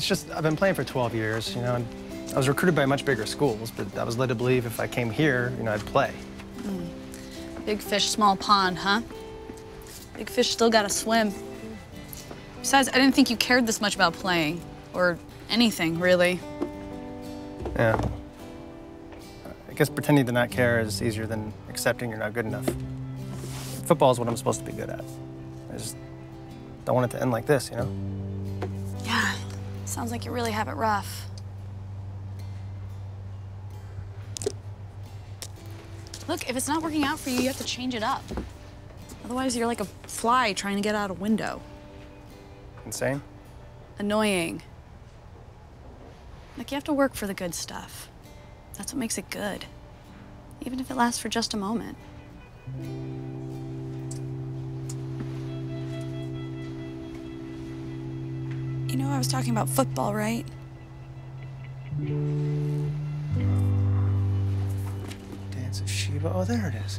It's just, I've been playing for 12 years, you know, and I was recruited by much bigger schools, but I was led to believe if I came here, you know, I'd play. Hmm. Big fish, small pond, huh? Big fish still gotta swim. Besides, I didn't think you cared this much about playing, or anything, really. Yeah. I guess pretending to not care is easier than accepting you're not good enough. Football is what I'm supposed to be good at. I just don't want it to end like this, you know? Sounds like you really have it rough. Look, if it's not working out for you, you have to change it up. Otherwise, you're like a fly trying to get out a window. Insane? Annoying. Like, you have to work for the good stuff. That's what makes it good. Even if it lasts for just a moment. You know, I was talking about football, right? Dance of Sheba. Oh, there it is.